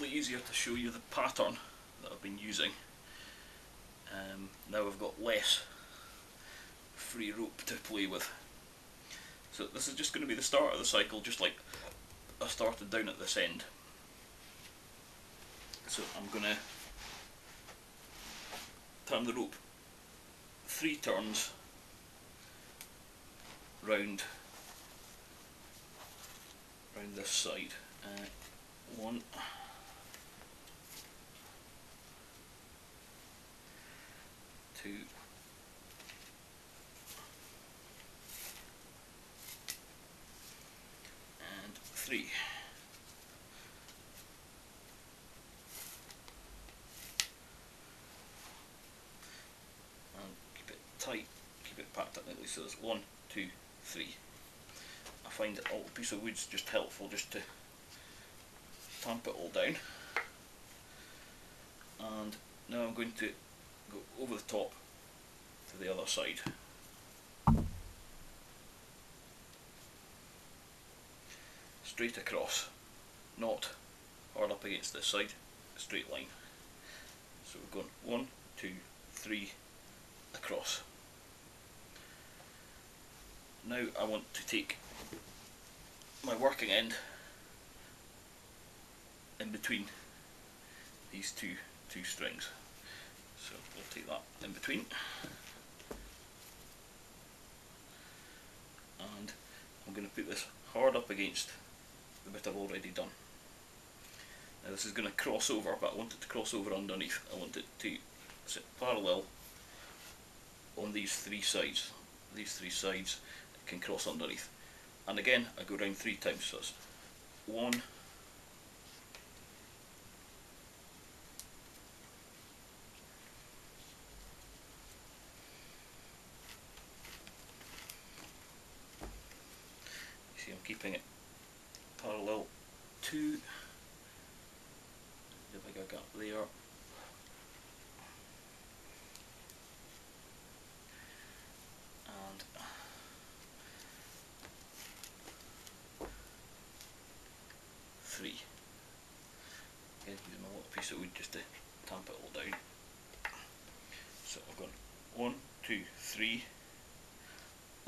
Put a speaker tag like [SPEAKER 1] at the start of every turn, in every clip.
[SPEAKER 1] probably easier to show you the pattern that I've been using. Um, now I've got less free rope to play with. So this is just going to be the start of the cycle, just like I started down at this end. So I'm going to turn the rope three turns round round this side. Uh, one, two, and three. And keep it tight, keep it packed up neatly so there's one, two, three. I find that piece of wood's just helpful just to tamp it all down. And now I'm going to go over the top to the other side. Straight across, not hard up against this side, straight line. So we're going one, two, three, across. Now I want to take my working end in between these two two strings. We'll take that in between. And I'm going to put this hard up against the bit I've already done. Now this is going to cross over, but I want it to cross over underneath. I want it to sit parallel on these three sides. These three sides can cross underneath. And again, I go round three times. So it's one, keeping it parallel to the bigger gap there. And three. Again using little piece of wood just to tamp it all down. So I've gone one, two, three.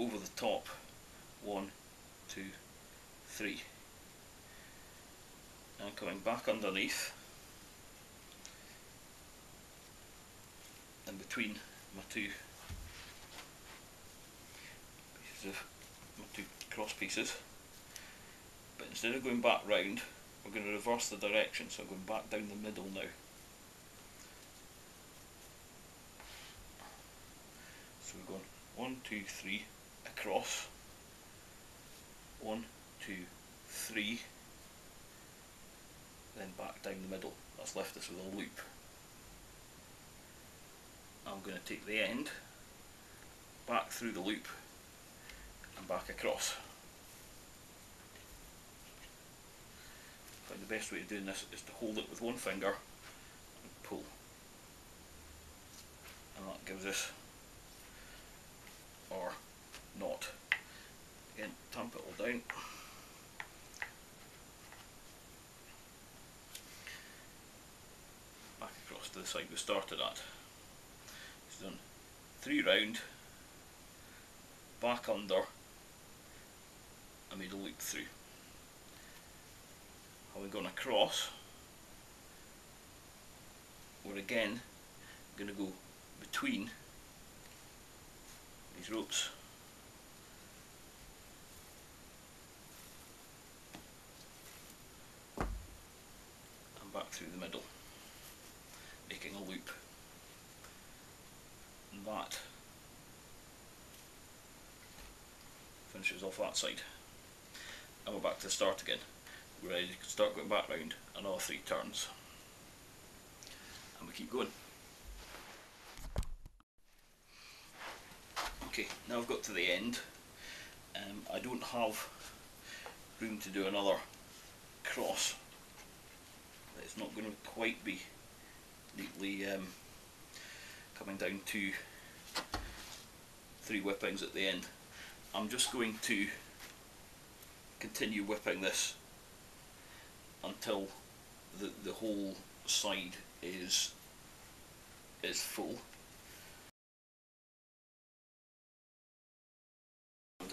[SPEAKER 1] Over the top one, two, three. And coming back underneath, and between my two pieces of my two cross pieces. But instead of going back round, we're going to reverse the direction, so I'm going back down the middle now. So we're going one, two, three, across one, two, three, then back down the middle. That's left us with a loop. I'm going to take the end back through the loop and back across. Find the best way of doing this is to hold it with one finger and pull. And that gives us our knot. Again, tamp it all down. Back across to the side we started at. It's done three round, back under, I made a loop through. Having gone across, we're again going to go between these ropes and back through the middle making a loop. And that finishes off that side. And we're back to the start again. We're ready to start going back round another three turns. And we keep going. Okay now I've got to the end. Um, I don't have room to do another cross. It's not going to quite be neatly um, coming down to three whippings at the end I'm just going to continue whipping this until the, the whole side is is full. And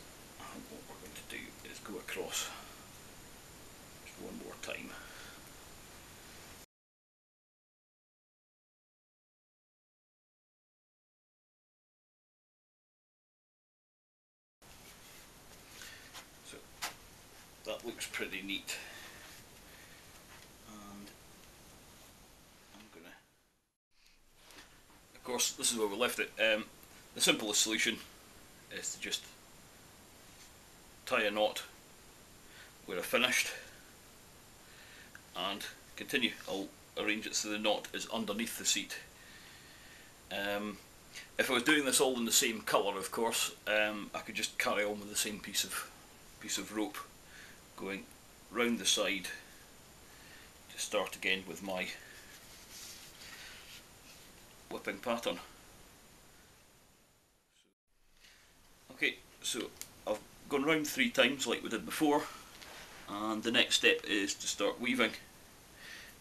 [SPEAKER 1] what we're going to do is go across one more time. So that looks pretty neat. And I'm gonna of course this is where we left it. Um, the simplest solution is to just tie a knot where I finished and continue. I'll arrange it so the knot is underneath the seat. Um, if I was doing this all in the same colour of course um, I could just carry on with the same piece of piece of rope going round the side to start again with my whipping pattern. Okay, so I've gone round three times like we did before and the next step is to start weaving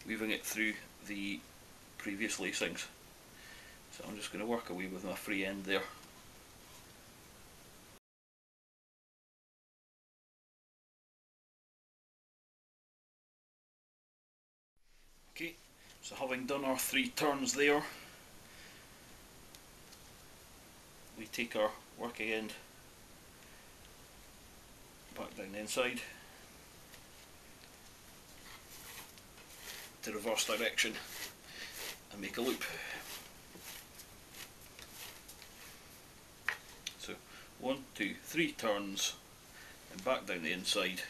[SPEAKER 1] weaving it through the previous lacings. So I'm just going to work away with my free end there. So having done our three turns there, we take our working end back down the inside to reverse direction and make a loop. So one, two, three turns and back down the inside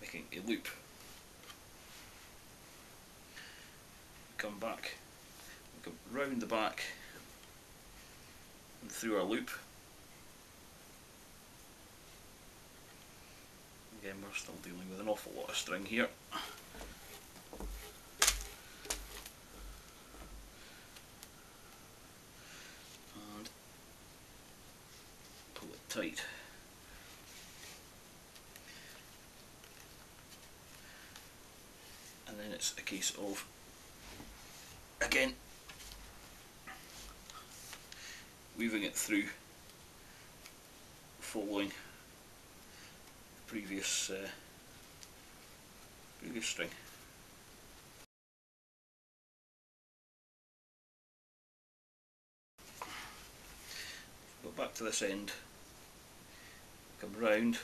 [SPEAKER 1] making a loop. Come back, come round the back and through our loop. Again we're still dealing with an awful lot of string here. And pull it tight. And then it's a case of again weaving it through following previous uh, previous string. Go back to this end, come round,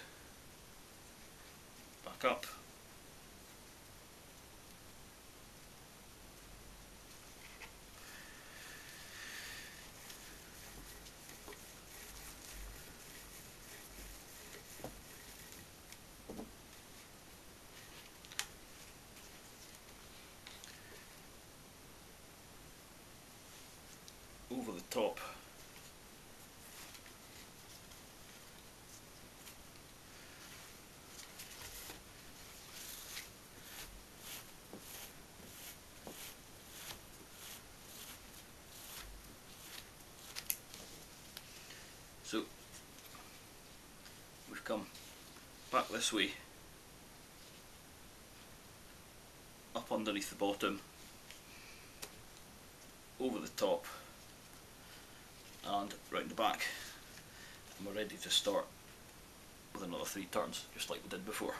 [SPEAKER 1] back up. Over the top. So we've come back this way, up underneath the bottom, over the top and round the back and we're ready to start with another three turns just like we did before.